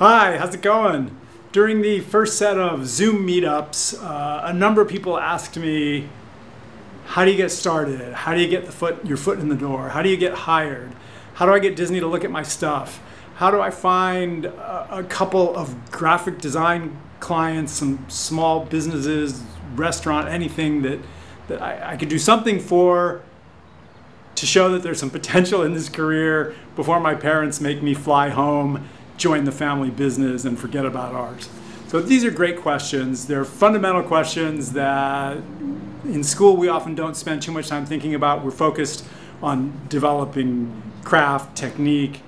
Hi, how's it going? During the first set of Zoom meetups, uh, a number of people asked me, how do you get started? How do you get the foot, your foot in the door? How do you get hired? How do I get Disney to look at my stuff? How do I find a, a couple of graphic design clients, some small businesses, restaurant, anything that, that I, I could do something for to show that there's some potential in this career before my parents make me fly home join the family business and forget about ours? So these are great questions. They're fundamental questions that in school we often don't spend too much time thinking about. We're focused on developing craft, technique,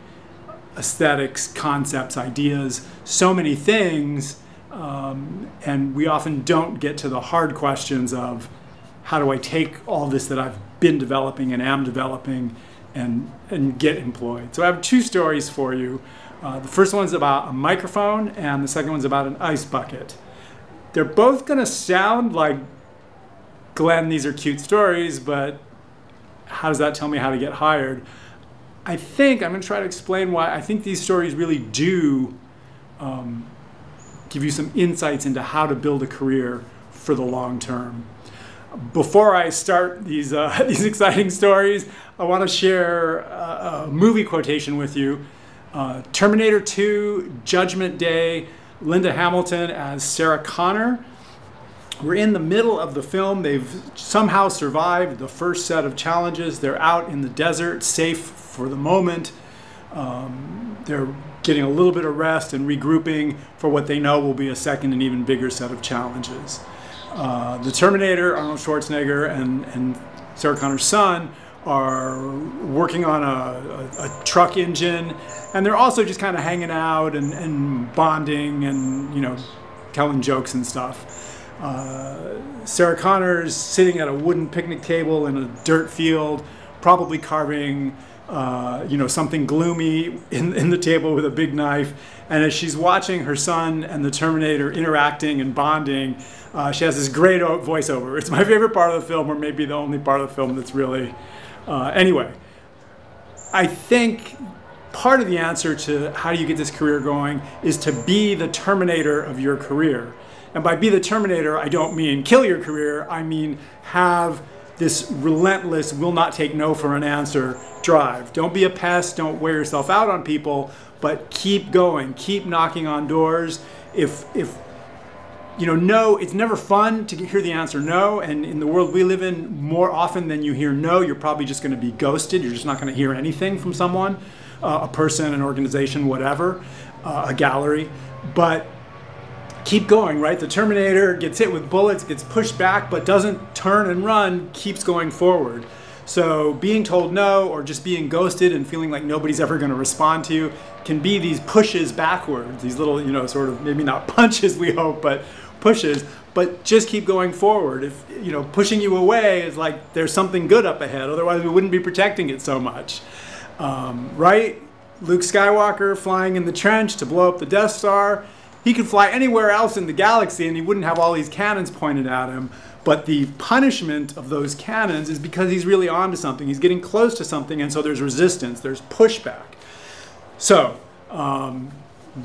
aesthetics, concepts, ideas, so many things, um, and we often don't get to the hard questions of how do I take all this that I've been developing and am developing and, and get employed. So I have two stories for you. Uh, the first one's about a microphone, and the second one's about an ice bucket. They're both going to sound like, Glenn, these are cute stories, but how does that tell me how to get hired? I think I'm going to try to explain why I think these stories really do um, give you some insights into how to build a career for the long term. Before I start these, uh, these exciting stories, I want to share a, a movie quotation with you uh, Terminator 2, Judgment Day, Linda Hamilton as Sarah Connor. We're in the middle of the film. They've somehow survived the first set of challenges. They're out in the desert, safe for the moment. Um, they're getting a little bit of rest and regrouping for what they know will be a second and even bigger set of challenges. Uh, the Terminator, Arnold Schwarzenegger, and, and Sarah Connor's son are working on a, a, a, truck engine, and they're also just kind of hanging out and, and, bonding and you know telling jokes and stuff. Uh, Sarah Connor's sitting at a wooden picnic table in a dirt field, probably carving uh, you know something gloomy in, in the table with a big knife. And as she's watching her son and the Terminator interacting and bonding, uh, she has this great voiceover. It's my favorite part of the film, or maybe the only part of the film that's really uh, anyway, I think part of the answer to how do you get this career going is to be the terminator of your career. And by be the terminator, I don't mean kill your career, I mean have this relentless, will not take no for an answer drive. Don't be a pest, don't wear yourself out on people, but keep going, keep knocking on doors. If, if you know, no, it's never fun to hear the answer no. And in the world we live in, more often than you hear no, you're probably just going to be ghosted. You're just not going to hear anything from someone, uh, a person, an organization, whatever, uh, a gallery. But keep going, right? The Terminator gets hit with bullets, gets pushed back, but doesn't turn and run, keeps going forward. So being told no or just being ghosted and feeling like nobody's ever going to respond to you can be these pushes backwards, these little, you know, sort of maybe not punches we hope, but pushes, but just keep going forward. If you know pushing you away is like there's something good up ahead. Otherwise, we wouldn't be protecting it so much, um, right? Luke Skywalker flying in the trench to blow up the Death Star. He could fly anywhere else in the galaxy and he wouldn't have all these cannons pointed at him. But the punishment of those cannons is because he's really onto something. He's getting close to something, and so there's resistance, there's pushback. So, um,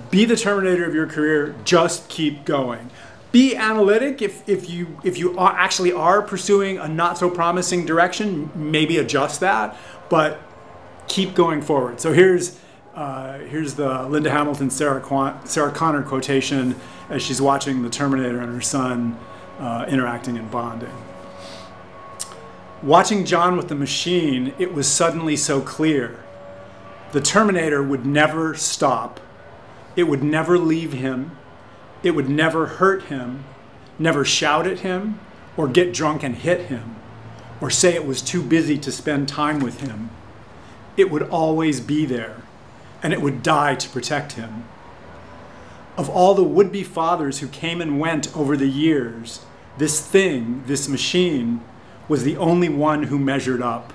be the terminator of your career, just keep going be analytic. If, if you if you are actually are pursuing a not so promising direction maybe adjust that but keep going forward. So here's uh, here's the linda hamilton sarah, Quan, sarah connor quotation as she's watching the terminator and her son uh, interacting and bonding. Watching john with the machine it was suddenly so clear. The terminator would never stop. It would never leave him it would never hurt him, never shout at him, or get drunk and hit him, or say it was too busy to spend time with him. It would always be there, and it would die to protect him. Of all the would be fathers who came and went over the years, this thing, this machine, was the only one who measured up.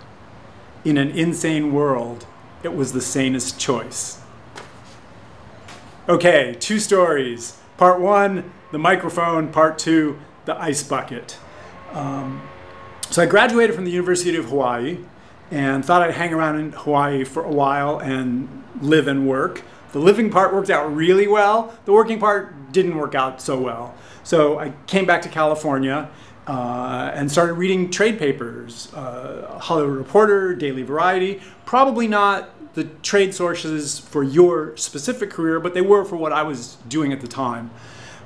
In an insane world, it was the sanest choice. Okay, two stories. Part one, the microphone. Part two, the ice bucket. Um, so I graduated from the University of Hawaii and thought I'd hang around in Hawaii for a while and live and work. The living part worked out really well. The working part didn't work out so well. So I came back to California uh, and started reading trade papers, uh, Hollywood Reporter, Daily Variety. Probably not the trade sources for your specific career, but they were for what I was doing at the time.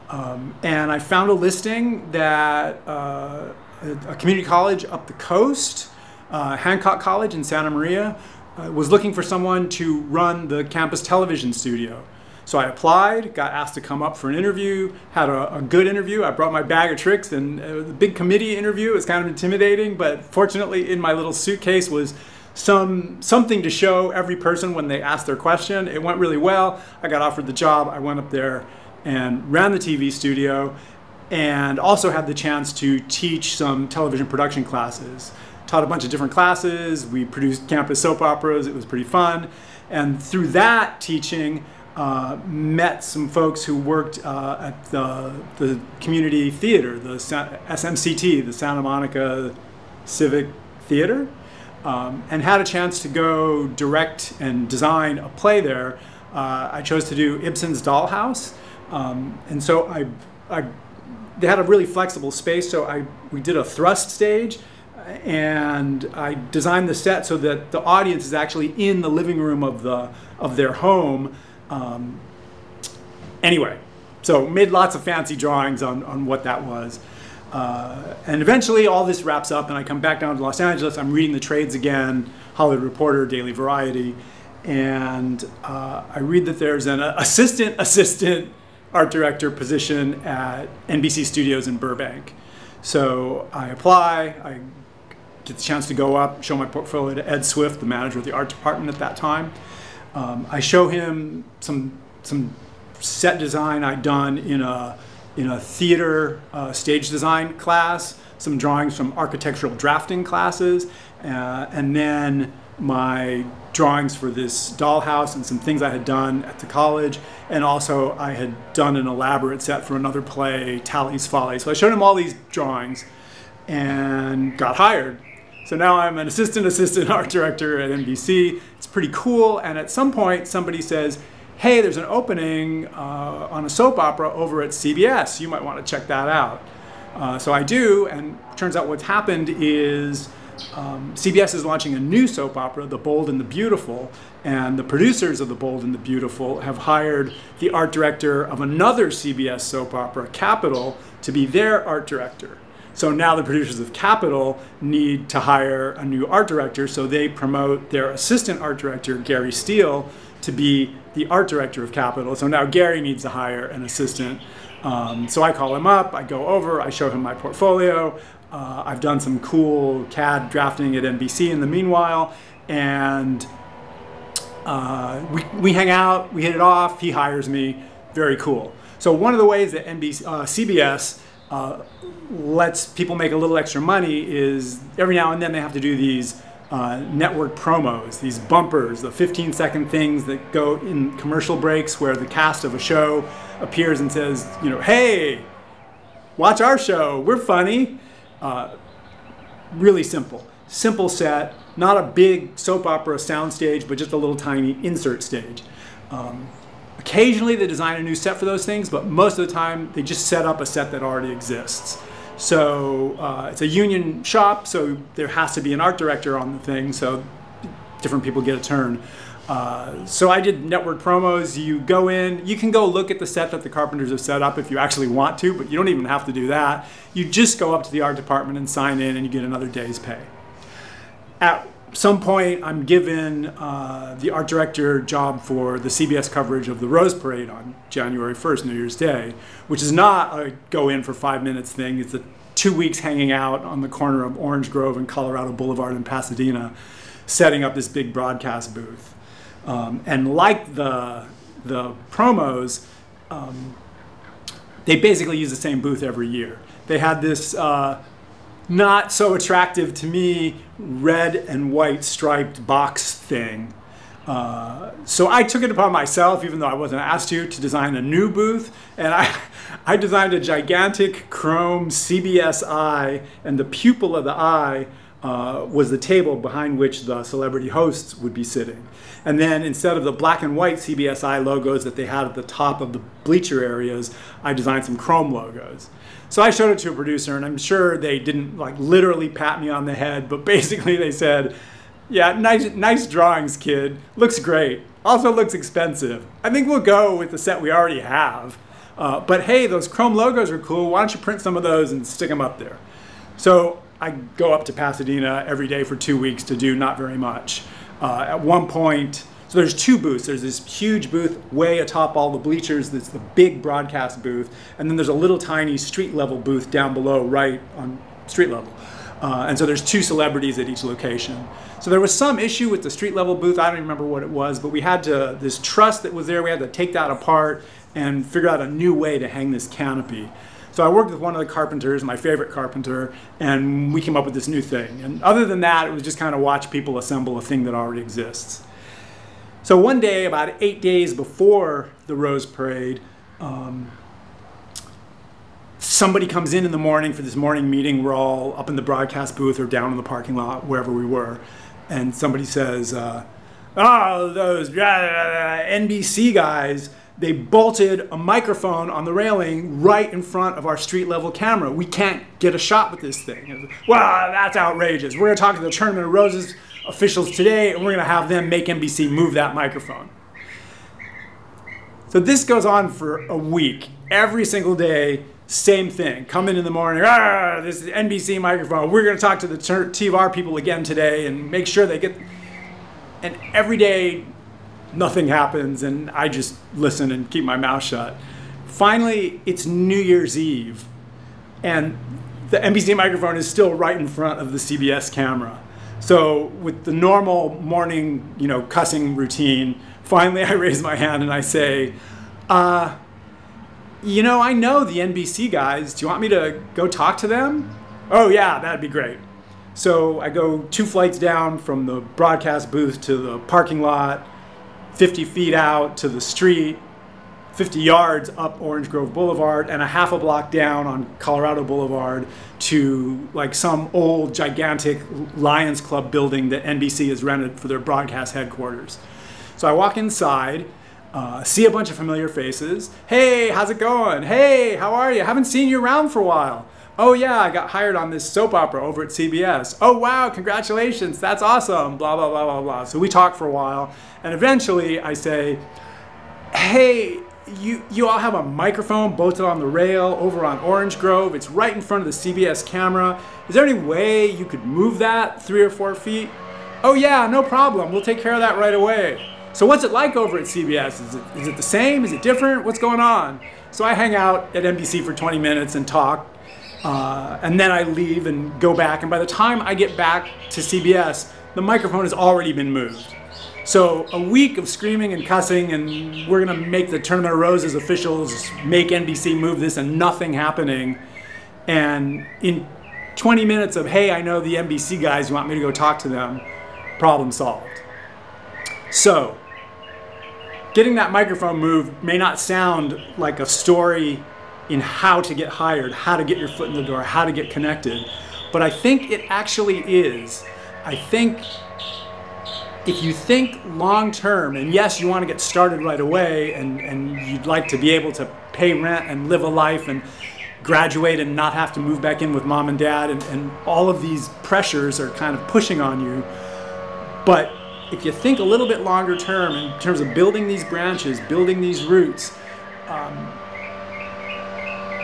Um, and I found a listing that uh, a community college up the coast, uh, Hancock College in Santa Maria, uh, was looking for someone to run the campus television studio. So I applied, got asked to come up for an interview, had a, a good interview. I brought my bag of tricks, and uh, the big committee interview was kind of intimidating, but fortunately, in my little suitcase was some something to show every person when they asked their question. It went really well. I got offered the job. I went up there and ran the TV studio, and also had the chance to teach some television production classes. Taught a bunch of different classes. We produced campus soap operas. It was pretty fun, and through that teaching. Uh, met some folks who worked uh, at the, the community theater, the SMCT, the Santa Maria Civic Theater, um, and had a chance to go direct and design a play there. Uh, I chose to do Ibsen's Dollhouse, um, and so I, I, they had a really flexible space. So I we did a thrust stage, and I designed the set so that the audience is actually in the living room of the of their home um, anyway, so made lots of fancy drawings on, on what that was. Uh, and eventually all this wraps up and I come back down to Los Angeles. I'm reading the trades again, Hollywood Reporter, Daily Variety. And uh, I read that there's an assistant assistant art director position at NBC Studios in Burbank. So I apply, I get the chance to go up, show my portfolio to Ed Swift, the manager of the art department at that time. Um, I show him some some set design I'd done in a in a theater uh, stage design class, some drawings from architectural drafting classes, uh, and then my drawings for this dollhouse and some things I had done at the college, and also I had done an elaborate set for another play, Talley's Folly. So I showed him all these drawings and got hired. So now I'm an assistant assistant art director at NBC. It's pretty cool. And at some point, somebody says, hey, there's an opening uh, on a soap opera over at CBS. You might want to check that out. Uh, so I do, and turns out what's happened is um, CBS is launching a new soap opera, The Bold and the Beautiful, and the producers of The Bold and the Beautiful have hired the art director of another CBS soap opera, Capital, to be their art director. So now the producers of Capital need to hire a new art director, so they promote their assistant art director, Gary Steele, to be the art director of Capital. So now Gary needs to hire an assistant. Um, so I call him up, I go over, I show him my portfolio. Uh, I've done some cool CAD drafting at NBC in the meanwhile, and uh, we, we hang out, we hit it off, he hires me, very cool. So one of the ways that NBC, uh, CBS uh, lets people make a little extra money is every now and then they have to do these uh, network promos, these bumpers, the 15 second things that go in commercial breaks where the cast of a show appears and says, you know, hey, watch our show, we're funny. Uh, really simple. Simple set, not a big soap opera soundstage, but just a little tiny insert stage. Um, Occasionally they design a new set for those things, but most of the time they just set up a set that already exists. So uh, it's a union shop, so there has to be an art director on the thing, so different people get a turn. Uh, so I did network promos. You go in, you can go look at the set that the carpenters have set up if you actually want to, but you don't even have to do that. You just go up to the art department and sign in, and you get another day's pay. At some point, I'm given uh, the art director job for the CBS coverage of the Rose Parade on January 1st, New Year's Day, which is not a go in for five minutes thing. It's a two weeks hanging out on the corner of Orange Grove and Colorado Boulevard in Pasadena, setting up this big broadcast booth. Um, and like the, the promos, um, they basically use the same booth every year. They had this uh, not so attractive to me red and white striped box thing. Uh, so I took it upon myself, even though I wasn't asked to, to design a new booth. And I, I designed a gigantic chrome CBS eye, and the pupil of the eye uh, was the table behind which the celebrity hosts would be sitting. And then instead of the black and white CBS eye logos that they had at the top of the bleacher areas, I designed some chrome logos. So I showed it to a producer, and I'm sure they didn't like literally pat me on the head, but basically they said, "Yeah, nice, nice drawings, kid. Looks great. Also looks expensive. I think we'll go with the set we already have. Uh, but hey, those chrome logos are cool. Why don't you print some of those and stick them up there?" So I go up to Pasadena every day for two weeks to do not very much. Uh, at one point, so there's two booths. There's this huge booth way atop all the bleachers. That's the big broadcast booth, and then there's a little tiny street level booth down below, right on street level. Uh, and so there's two celebrities at each location. So there was some issue with the street level booth. I don't remember what it was, but we had to this truss that was there. We had to take that apart and figure out a new way to hang this canopy. So I worked with one of the carpenters, my favorite carpenter, and we came up with this new thing. And other than that, it was just kind of watch people assemble a thing that already exists. So one day, about eight days before the Rose Parade, um, somebody comes in in the morning for this morning meeting. We're all up in the broadcast booth or down in the parking lot, wherever we were. And somebody says, uh, Oh, those NBC guys they bolted a microphone on the railing right in front of our street level camera. We can't get a shot with this thing. Well, that's outrageous. We're going to talk to the Tournament of Roses officials today, and we're going to have them make NBC move that microphone. So this goes on for a week. Every single day, same thing. Come in in the morning, ah, this is NBC microphone. We're going to talk to the TVR people again today and make sure they get. And every day, nothing happens and I just listen and keep my mouth shut. Finally, it's New Year's Eve and the NBC microphone is still right in front of the CBS camera. So with the normal morning, you know, cussing routine, finally I raise my hand and I say, uh, you know, I know the NBC guys. Do you want me to go talk to them? Oh yeah, that'd be great. So I go two flights down from the broadcast booth to the parking lot 50 feet out to the street, 50 yards up Orange Grove Boulevard, and a half a block down on Colorado Boulevard to like some old gigantic Lions Club building that NBC has rented for their broadcast headquarters. So I walk inside. Uh, see a bunch of familiar faces. Hey, how's it going? Hey, how are you? Haven't seen you around for a while. Oh, yeah, I got hired on this soap opera over at CBS. Oh, wow, congratulations. That's awesome. Blah, blah, blah, blah, blah. So we talk for a while. And eventually I say, hey, you, you all have a microphone bolted on the rail over on Orange Grove. It's right in front of the CBS camera. Is there any way you could move that three or four feet? Oh, yeah, no problem. We'll take care of that right away. So, what's it like over at CBS? Is it, is it the same? Is it different? What's going on? So, I hang out at NBC for 20 minutes and talk uh, and then I leave and go back. And by the time I get back to CBS, the microphone has already been moved. So a week of screaming and cussing, and we're gonna make the Tournament of Roses officials make NBC move this, and nothing happening. And in 20 minutes of, hey, I know the NBC guys, want me to go talk to them, problem solved. So, getting that microphone moved may not sound like a story in how to get hired, how to get your foot in the door, how to get connected. But I think it actually is. I think if you think long term, and yes, you want to get started right away, and, and you'd like to be able to pay rent and live a life and graduate and not have to move back in with mom and dad, and, and all of these pressures are kind of pushing on you. But if you think a little bit longer term in terms of building these branches, building these roots, um,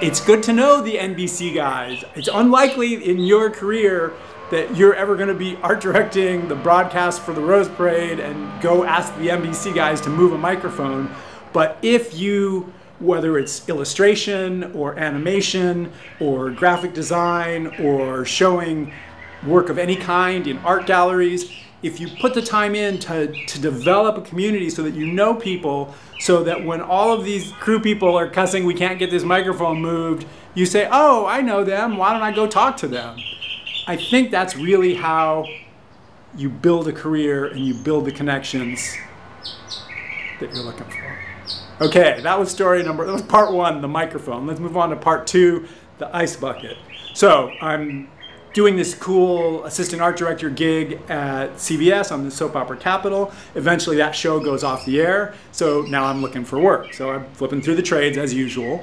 it's good to know the NBC guys. It's unlikely in your career that you're ever going to be art directing the broadcast for the Rose Parade and go ask the NBC guys to move a microphone. But if you, whether it's illustration or animation or graphic design or showing work of any kind in art galleries, if you put the time in to, to develop a community so that you know people, so that when all of these crew people are cussing, we can't get this microphone moved, you say, oh, I know them, why don't I go talk to them? I think that's really how you build a career and you build the connections that you're looking for. Okay, that was story number, that was part one, the microphone. Let's move on to part two, the ice bucket. So I'm doing this cool assistant art director gig at CBS on the soap opera Capital. Eventually, that show goes off the air, so now I'm looking for work. So I'm flipping through the trades as usual.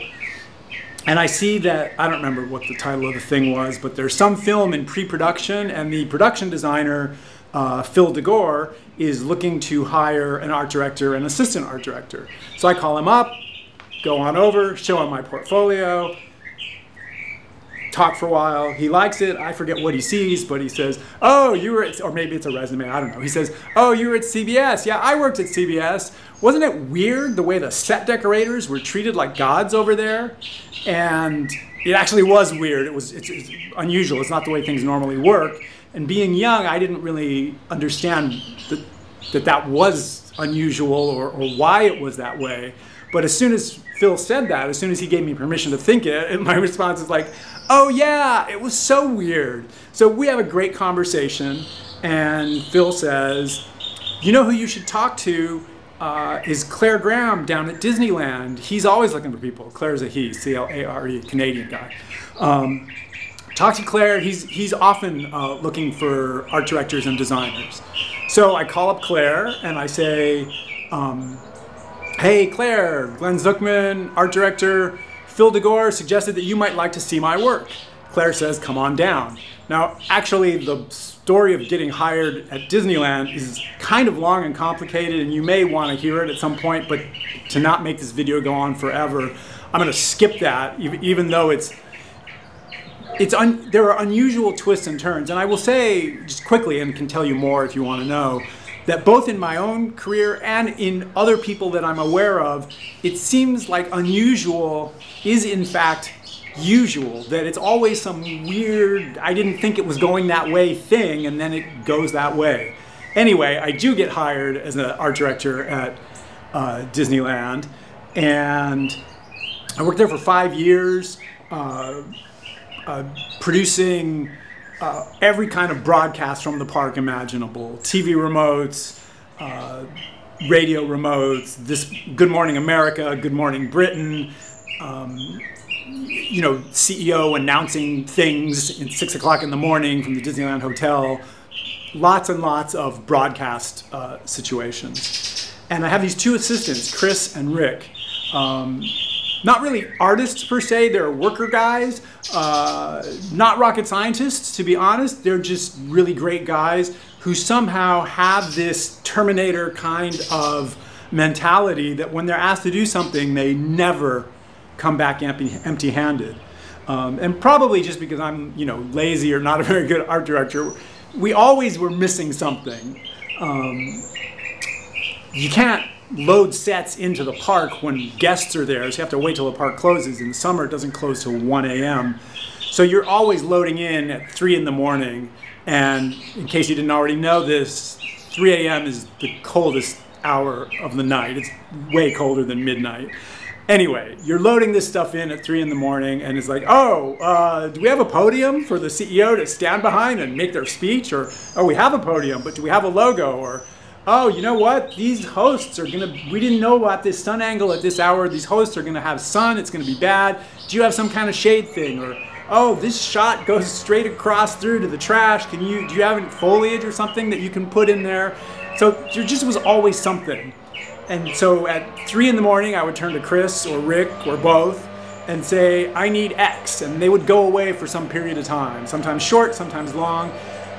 And I see that, I don't remember what the title of the thing was, but there's some film in pre production, and the production designer, uh, Phil DeGore, is looking to hire an art director and assistant art director. So I call him up, go on over, show him my portfolio, talk for a while. He likes it. I forget what he sees, but he says, "Oh, you were," at, or maybe it's a resume. I don't know. He says, "Oh, you were at CBS. Yeah, I worked at CBS. Wasn't it weird the way the set decorators were treated like gods over there?" And it actually was weird. It was it's, it's unusual. It's not the way things normally work. And being young, I didn't really understand that that, that was unusual or, or why it was that way. But as soon as Phil said that, as soon as he gave me permission to think it, my response is like, oh yeah, it was so weird. So we have a great conversation, and Phil says, you know who you should talk to uh, is Clare Graham down at Disneyland. He's always looking for people. Clare's a he, C L A R E, Canadian guy. Um, talk to Clare. He's he's often uh, looking for art directors and designers. So I call up Clare and I say, um, "Hey Clare, Glenn Zucman, art director. Phil DeGore suggested that you might like to see my work. Clare says, come on down. Now, actually, the story of getting hired at Disneyland is kind of long and complicated, and you may want to hear it at some point, but to not make this video go on forever, I'm going to skip that, even though it's it's there are unusual twists and turns. And I will say, just quickly, and can tell you more if you want to know, that both in my own career and in other people that I'm aware of, it seems like unusual is in fact usual. That it's always some weird, I didn't think it was going that way thing, and then it goes that way. Anyway, I do get hired as an art director at uh, Disneyland, and I worked there for five years, uh, uh, producing uh, every kind of broadcast from the park imaginable TV remotes, uh, radio remotes, this Good Morning America, Good Morning Britain, um, you know, CEO announcing things at six o'clock in the morning from the Disneyland Hotel, lots and lots of broadcast uh, situations. And I have these two assistants, Chris and Rick. Um, not really artists per se, they're worker guys, uh, not rocket scientists, to be honest. They're just really great guys who somehow have this Terminator kind of mentality that when they're asked to do something, they never come back empty handed. Um, and probably just because I'm, you know, lazy or not a very good art director, we always were missing something. Um, you can't load sets into the park when guests are there. So you have to wait till the park closes. In the summer, it doesn't close till 1 a.m. So you're always loading in at 3 in the morning. And in case you didn't already know this, 3 a.m. is the coldest hour of the night. It's way colder than midnight. Anyway, you're loading this stuff in at 3 in the morning, and it's like, oh, uh, do we have a podium for the CEO to stand behind and make their speech? Or, oh, we have a podium, but do we have a logo? Or, oh, you know what? These hosts are gonna, we didn't know about this sun angle at this hour. These hosts are gonna have sun, it's gonna be bad. Do you have some kind of shade thing? Or, oh, this shot goes straight across through to the trash. Can you, do you have any foliage or something that you can put in there? So there just was always something. And so at three in the morning, I would turn to Chris or Rick or both and say, I need X. And they would go away for some period of time, sometimes short, sometimes long.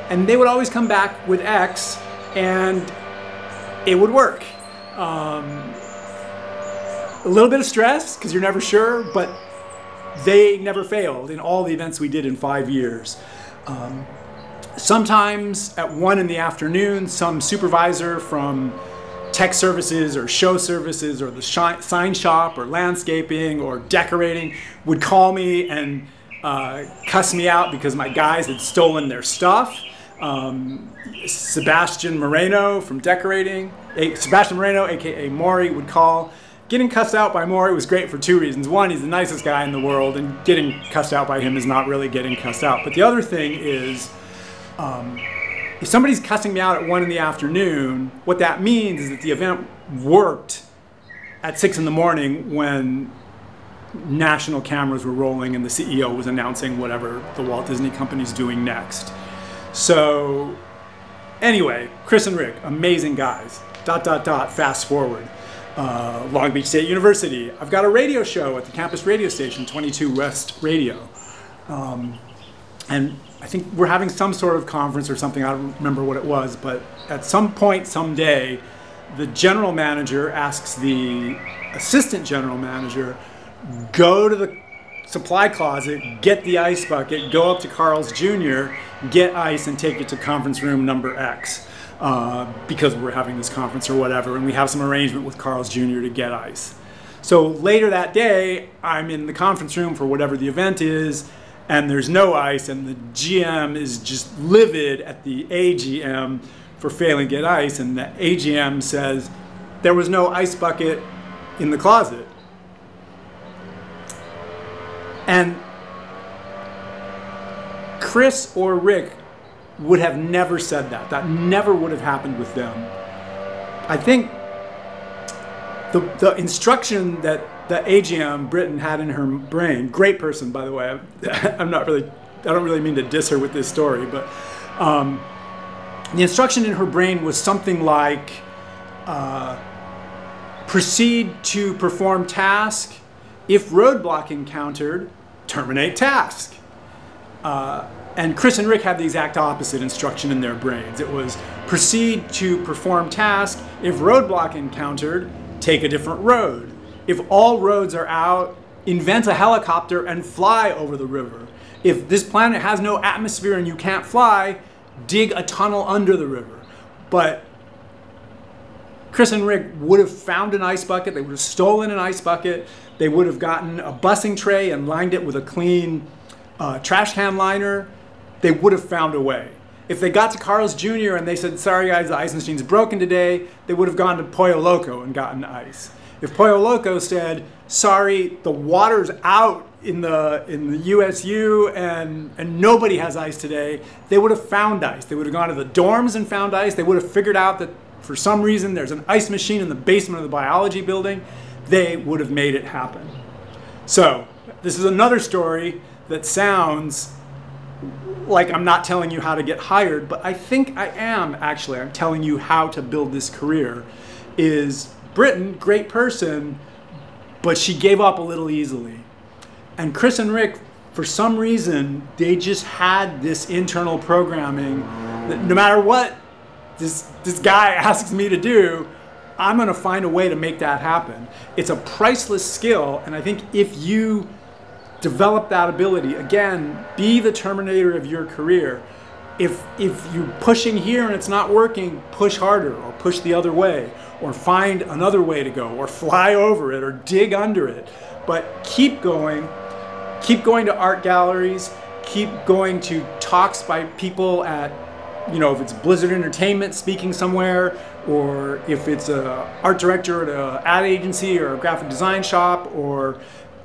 And they would always come back with X. And it would work. Um, a little bit of stress because you're never sure, but they never failed in all the events we did in five years. Um, sometimes at one in the afternoon, some supervisor from tech services or show services or the sign shop or landscaping or decorating would call me and uh, cuss me out because my guys had stolen their stuff. Um, Sebastian Moreno from decorating, Sebastian Moreno, aka Maury, would call. Getting cussed out by Maury was great for two reasons. One, he's the nicest guy in the world, and getting cussed out by him is not really getting cussed out. But the other thing is, um, if somebody's cussing me out at one in the afternoon, what that means is that the event worked at six in the morning when national cameras were rolling and the CEO was announcing whatever the Walt Disney Company's doing next. So, anyway, Chris and Rick, amazing guys. Dot, dot, dot, fast forward. Uh, Long Beach State University. I've got a radio show at the campus radio station, 22 West Radio. Um, and I think we're having some sort of conference or something. I don't remember what it was, but at some point, someday, the general manager asks the assistant general manager, go to the supply closet, get the ice bucket, go up to Carl's Jr., get ice, and take it to conference room number X. Uh, because we're having this conference or whatever, and we have some arrangement with Carl's Jr. to get ice. So later that day, I'm in the conference room for whatever the event is, and there's no ice, and the GM is just livid at the AGM for failing to get ice, and the AGM says there was no ice bucket in the closet. And Chris or Rick would have never said that. That never would have happened with them. I think the, the instruction that the AGM Britain had in her brain, great person, by the way. I'm not really, I don't really mean to diss her with this story, but um, the instruction in her brain was something like uh, proceed to perform task. If roadblock encountered, terminate task. Uh, and Chris and Rick had the exact opposite instruction in their brains. It was proceed to perform task. If roadblock encountered, take a different road. If all roads are out, invent a helicopter and fly over the river. If this planet has no atmosphere and you can't fly, dig a tunnel under the river. But Chris and Rick would have found an ice bucket, they would have stolen an ice bucket, they would have gotten a busing tray and lined it with a clean uh, trash can liner, they would have found a way. If they got to Carl's Jr. and they said, sorry guys, the ice machine's broken today, they would have gone to Pollo Loco and gotten ice. If Pollo Loco said, sorry, the water's out in the in the USU and and nobody has ice today, they would have found ice. They would have gone to the dorms and found ice. They would have figured out that for some reason there's an ice machine in the basement of the biology building. They would have made it happen. So, this is another story that sounds like I'm not telling you how to get hired, but I think I am actually. I'm telling you how to build this career. Is Britain, great person, but she gave up a little easily. And Chris and Rick, for some reason, they just had this internal programming that no matter what this, this guy asks me to do, I'm to find a way to make that happen. It's a priceless skill, and I think if you develop that ability. Again, be the terminator of your career. If, if you're pushing here and it's not working, push harder or push the other way or find another way to go or fly over it or dig under it. But keep going. Keep going to art galleries. Keep going to talks by people at, you know, if it's Blizzard Entertainment speaking somewhere or if it's a art director at an ad agency or a graphic design shop or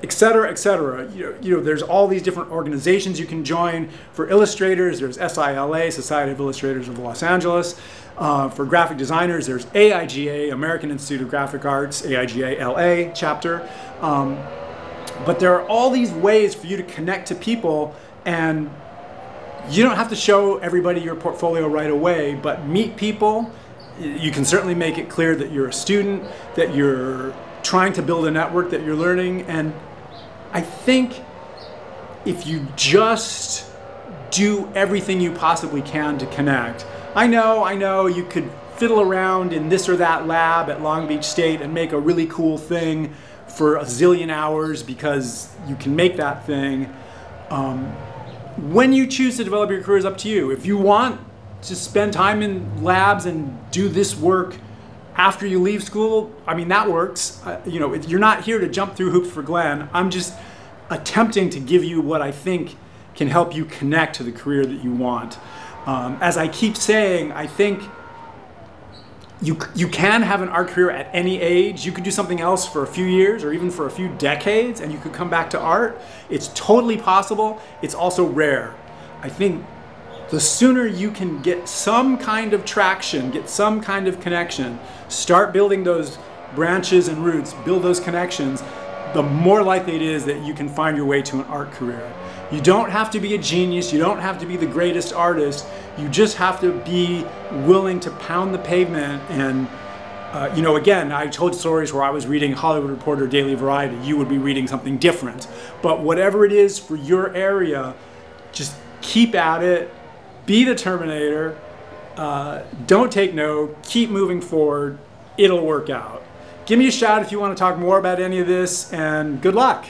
et cetera, et cetera. You know, you know, there's all these different organizations you can join. For illustrators, there's SILA, Society of Illustrators of Los Angeles. Uh, for graphic designers, there's AIGA, American Institute of Graphic Arts, AIGA LA chapter. Um, but there are all these ways for you to connect to people and you don't have to show everybody your portfolio right away, but meet people. You can certainly make it clear that you're a student, that you're trying to build a network that you're learning. And I think if you just do everything you possibly can to connect, I know, I know you could fiddle around in this or that lab at Long Beach State and make a really cool thing for a zillion hours because you can make that thing. Um, when you choose to develop your career is up to you. If you want to spend time in labs and do this work after you leave school, I mean, that works. Uh, you know, you're not here to jump through hoops for Glenn. I'm just attempting to give you what I think can help you connect to the career that you want. Um, as I keep saying, I think you, you can have an art career at any age. You could do something else for a few years or even for a few decades and you could come back to art. It's totally possible. It's also rare. I think the sooner you can get some kind of traction, get some kind of connection, start building those branches and roots, build those connections, the more likely it is that you can find your way to an art career. You don't have to be a genius, you don't have to be the greatest artist, you just have to be willing to pound the pavement and uh, you know, again, I told stories where I was reading Hollywood Reporter Daily Variety. You would be reading something different. But whatever it is for your area, just keep at it, be the Terminator, uh, don't take no, keep moving forward, it'll work out. Give me a shout if you want to talk more about any of this, and good luck.